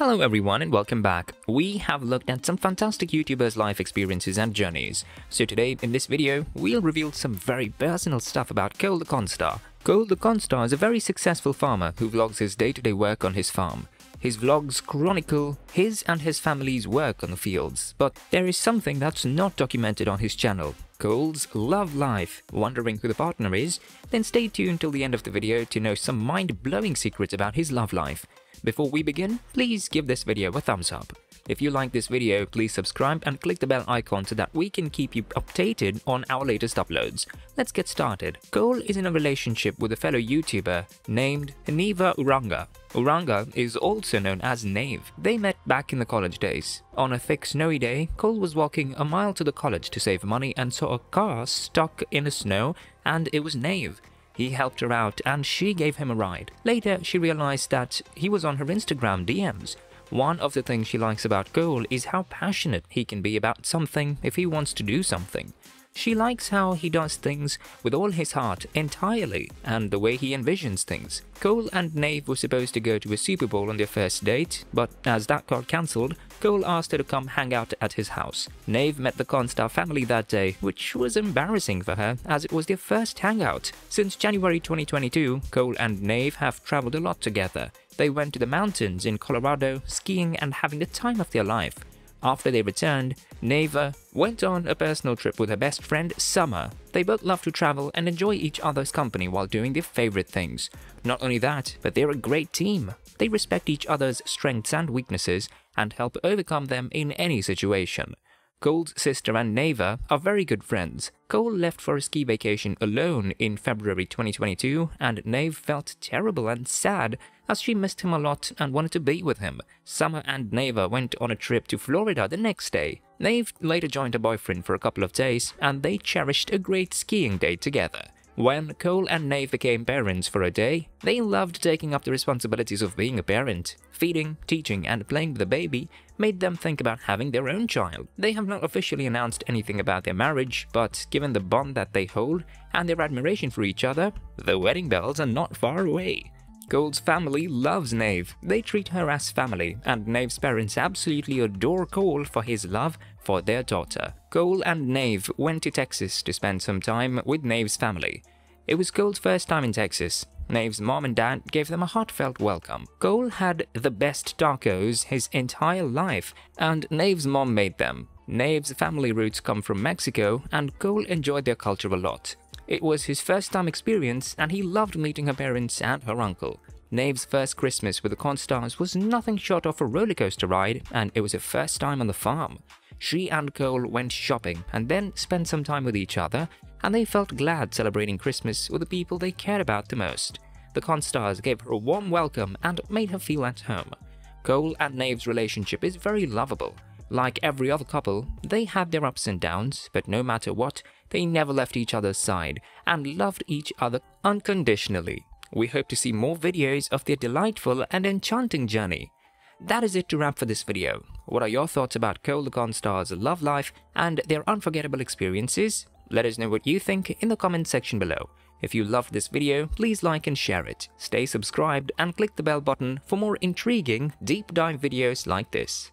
Hello everyone and welcome back. We have looked at some fantastic YouTubers' life experiences and journeys. So today, in this video, we'll reveal some very personal stuff about Cole the Cornstar. Cole the Cornstar is a very successful farmer who vlogs his day-to-day work on his farm. His vlogs chronicle his and his family's work on the fields, but there is something that's not documented on his channel. Cole's love life. Wondering who the partner is? Then stay tuned till the end of the video to know some mind-blowing secrets about his love life. Before we begin, please give this video a thumbs up. If you like this video, please subscribe and click the bell icon so that we can keep you updated on our latest uploads. Let's get started. Cole is in a relationship with a fellow YouTuber named Neva Uranga. Uranga is also known as Nave. They met back in the college days. On a thick snowy day, Cole was walking a mile to the college to save money and saw a car stuck in the snow and it was Nave. He helped her out and she gave him a ride. Later, she realized that he was on her Instagram DMs. One of the things she likes about Cole is how passionate he can be about something if he wants to do something. She likes how he does things with all his heart entirely and the way he envisions things. Cole and Nave were supposed to go to a Super Bowl on their first date, but as that got cancelled, Cole asked her to come hang out at his house. Nave met the Cornstar family that day, which was embarrassing for her as it was their first hangout. Since January 2022, Cole and Nave have traveled a lot together. They went to the mountains in Colorado, skiing and having the time of their life. After they returned, Neva went on a personal trip with her best friend Summer. They both love to travel and enjoy each other's company while doing their favorite things. Not only that, but they're a great team. They respect each other's strengths and weaknesses and help overcome them in any situation. Cole's sister and Neva are very good friends. Cole left for a ski vacation alone in February 2022, and Nave felt terrible and sad as she missed him a lot and wanted to be with him. Summer and Neva went on a trip to Florida the next day. Nave later joined her boyfriend for a couple of days, and they cherished a great skiing day together. When Cole and Nave became parents for a day, they loved taking up the responsibilities of being a parent. Feeding, teaching, and playing with the baby made them think about having their own child. They have not officially announced anything about their marriage, but given the bond that they hold and their admiration for each other, the wedding bells are not far away. Cole's family loves Nave. They treat her as family, and Nave's parents absolutely adore Cole for his love for their daughter. Cole and Nave went to Texas to spend some time with Nave's family. It was Cole's first time in Texas. Nave's mom and dad gave them a heartfelt welcome. Cole had the best tacos his entire life, and Nave's mom made them. Nave's family roots come from Mexico, and Cole enjoyed their culture a lot. It was his first time experience and he loved meeting her parents and her uncle. Nave's first Christmas with the Cornstars was nothing short of a rollercoaster ride and it was her first time on the farm. She and Cole went shopping and then spent some time with each other and they felt glad celebrating Christmas with the people they cared about the most. The Cornstars gave her a warm welcome and made her feel at home. Cole and Nave's relationship is very lovable. Like every other couple, they had their ups and downs, but no matter what, they never left each other's side and loved each other unconditionally. We hope to see more videos of their delightful and enchanting journey. That is it to wrap for this video. What are your thoughts about Cole Cornstar's love life and their unforgettable experiences? Let us know what you think in the comment section below. If you loved this video, please like and share it. Stay subscribed and click the bell button for more intriguing, deep dive videos like this.